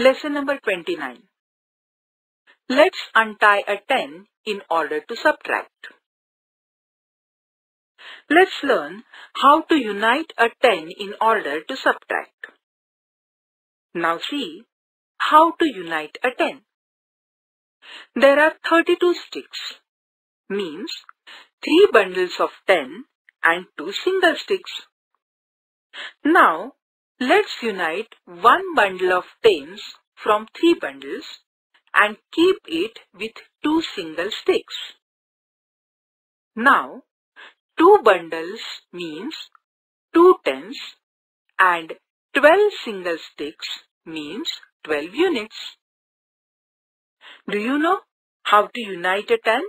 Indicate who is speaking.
Speaker 1: Lesson number 29. Let's untie a 10 in order to subtract. Let's learn how to unite a 10 in order to subtract. Now see how to unite a 10. There are 32 sticks, means 3 bundles of 10 and 2 single sticks. Now Let's unite one bundle of tens from three bundles and keep it with two single sticks. Now, two bundles means two tens and 12 single sticks means 12 units. Do you know how to unite a 10?